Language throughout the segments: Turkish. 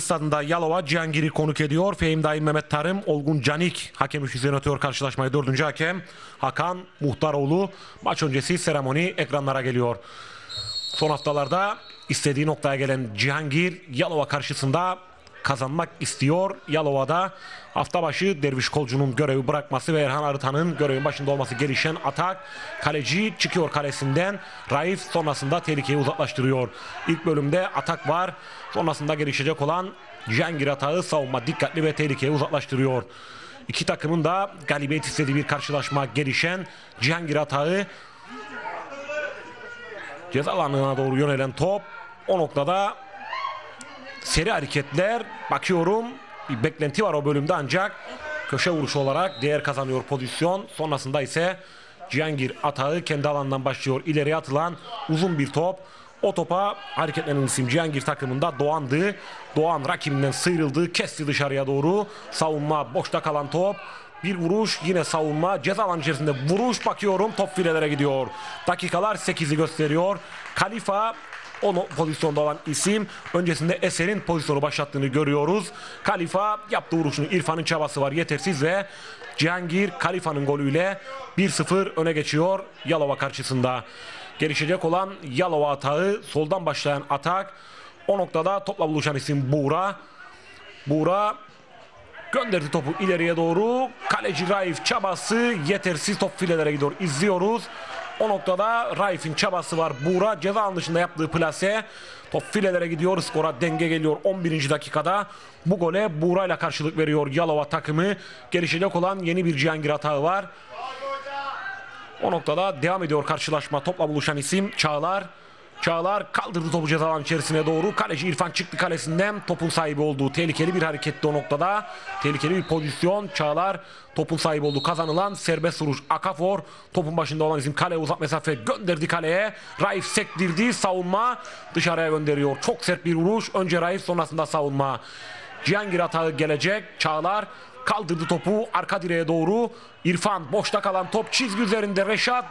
Stadında Yalova Cihangir'i konuk ediyor. Fehim Daim Mehmet Tarım, Olgun Canik hakem üçlüsü yönetiyor karşılaşmayı. Dördüncü hakem Hakan Muhtaroğlu. Maç öncesi seremoni ekranlara geliyor. Son haftalarda istediği noktaya gelen Cihangir Yalova karşısında kazanmak istiyor. Yalova'da hafta başı Derviş Kolcu'nun görevi bırakması ve Erhan Arıtan'ın görevin başında olması gelişen atak. Kaleci çıkıyor kalesinden. Raif sonrasında tehlikeyi uzaklaştırıyor. İlk bölümde atak var. Sonrasında gelişecek olan Cihangir atağı savunma dikkatli ve tehlikeyi uzaklaştırıyor. İki takımın da galibiyet istediği bir karşılaşma gelişen Cihangir atağı ceza alanına doğru yönelen top o noktada seri hareketler bakıyorum bir beklenti var o bölümde ancak köşe vuruşu olarak değer kazanıyor pozisyon sonrasında ise Cihangir atağı kendi alanından başlıyor ileriye atılan uzun bir top o topa hareketlenen isim Cihangir takımında Doğan'dı. Doğan rakibinden sıyrıldı, kesti dışarıya doğru. Savunma boşta kalan top. Bir vuruş yine savunma ceza alanı içerisinde vuruş bakıyorum top filelere gidiyor. Dakikalar 8'i gösteriyor. Kalifa o pozisyonda olan isim öncesinde Eser'in pozisyonu başlattığını görüyoruz. Kalifa yaptığı vuruşunu İrfan'ın çabası var yetersiz ve Cihangir Kalifa'nın golüyle 1-0 öne geçiyor Yalova karşısında. Gelişecek olan Yalova atağı soldan başlayan atak. O noktada topla buluşan isim Buğra. Buğra gönderdi topu ileriye doğru. Kaleci Raif çabası yetersiz top filelere gidiyor. İzliyoruz. O noktada Raif'in çabası var. Buğra ceza dışında yaptığı plase. Top filelere gidiyor. Skora denge geliyor 11. dakikada. Bu gole Buğra ile karşılık veriyor Yalova takımı. Gelişecek olan yeni bir Cihangir hatağı var. O noktada devam ediyor karşılaşma. Topla buluşan isim Çağlar. Çağlar kaldırdı topu ceza içerisine doğru. Kaleci İrfan çıktı kalesinden. Topun sahibi olduğu tehlikeli bir hareketti o noktada. Tehlikeli bir pozisyon. Çağlar topun sahibi olduğu kazanılan serbest vuruş. Akafor topun başında olan isim kale uzak mesafe gönderdi kaleye. Raif sektirdi savunma dışarıya gönderiyor. Çok sert bir vuruş. Önce Raif sonrasında savunma. Cihangir atağı gelecek. Çağlar kaldırdı topu arka direğe doğru. İrfan boşta kalan top çizgi üzerinde Reşat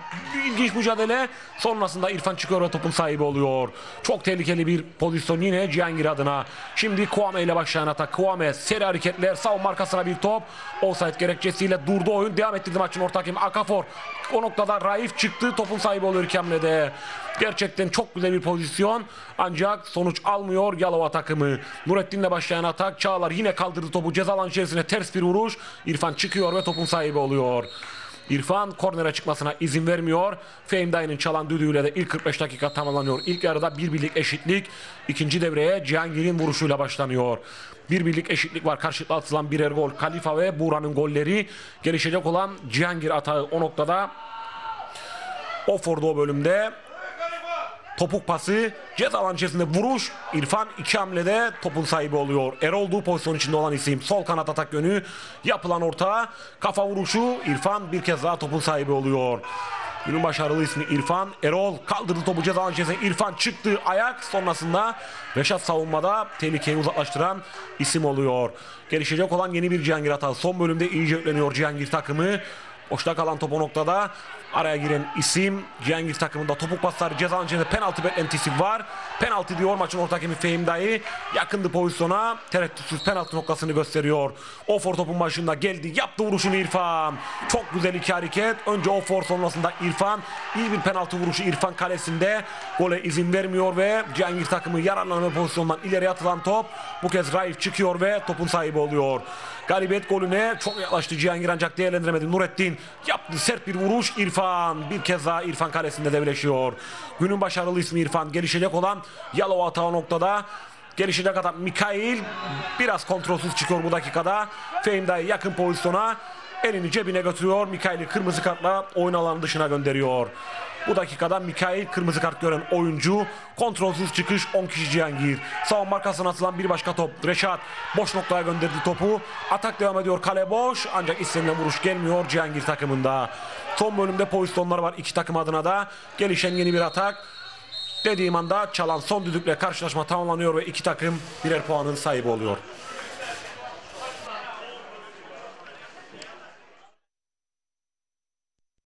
ilginç mücadele. Sonrasında İrfan çıkıyor ve topun sahibi oluyor. Çok tehlikeli bir pozisyon yine Cihangir adına. Şimdi Kuame ile başlayan atak. Kuame seri hareketler savunma arkasına bir top. Offside gerekçesiyle durdu oyun. Devam ettirdi maçın orta hakemi Akafor. O noktada Raif çıktı. Topun sahibi oluyor iki hamlede. Gerçekten çok güzel bir pozisyon. Ancak sonuç almıyor Yalova takımı. Nurettin'le başlayan atak. Çağlar yine kaldırdı topu. Ceza alanı içerisine ters bir vuruş. İrfan çıkıyor ve topun sahibi oluyor. İrfan kornere çıkmasına izin vermiyor. Fehim Dayı'nın çalan düdüğüyle de ilk 45 dakika tamamlanıyor. İlk yarıda bir birlik eşitlik. İkinci devreye Cihangir'in vuruşuyla başlanıyor. Bir birlik eşitlik var. Karşılıklı atılan birer gol. Kalifa ve Buğra'nın golleri. Gelişecek olan Cihangir atağı o noktada Oford'u o bölümde Topuk pası ceza alanı içerisinde vuruş. İrfan iki hamlede topun sahibi oluyor. Erol olduğu pozisyon içinde olan isim. Sol kanat atak yönü yapılan orta. Kafa vuruşu. İrfan bir kez daha topun sahibi oluyor. Günün başarılı ismi İrfan. Erol kaldırdı topu ceza alanı içerisinde. İrfan çıktı ayak. Sonrasında Reşat savunmada tehlikeyi uzaklaştıran isim oluyor. Gelişecek olan yeni bir Cihangir hata. Son bölümde iyice yükleniyor Cihangir takımı. Boşta kalan top o noktada. Araya giren isim Cihangir takımında topuk pasları ceza içinde penaltı beklentisi var. Penaltı diyor maçın orta hakemi Fehim Dayı. Yakındı pozisyona. Tereddütsüz penaltı noktasını gösteriyor. Ofor topun başında geldi. Yaptı vuruşunu İrfan. Çok güzel iki hareket. Önce Ofor sonrasında İrfan. İyi bir penaltı vuruşu İrfan kalesinde. Gole izin vermiyor ve Cihangir takımı yararlanma pozisyondan ileri atılan top. Bu kez Raif çıkıyor ve topun sahibi oluyor. Galibiyet golüne çok yaklaştı Cihangir ancak değerlendiremedi. Nurettin yaptı sert bir vuruş. İrfan bir kez daha İrfan kalesinde devleşiyor. Günün başarılı ismi İrfan. Gelişecek olan Yalova atağı noktada. Gelişecek adam Mikail biraz kontrolsüz çıkıyor bu dakikada. Fehim yakın pozisyona elini cebine götürüyor. Mikail'i kırmızı kartla oyun alanı dışına gönderiyor. Bu dakikada Mikail kırmızı kart gören oyuncu. Kontrolsüz çıkış 10 kişi Cihangir. Savunma arkasına atılan bir başka top. Reşat boş noktaya gönderdi topu. Atak devam ediyor kale boş. Ancak istenilen vuruş gelmiyor Cihangir takımında. Son bölümde pozisyonlar var iki takım adına da. Gelişen yeni bir atak. Dediğim anda çalan son düdükle karşılaşma tamamlanıyor ve iki takım birer puanın sahibi oluyor.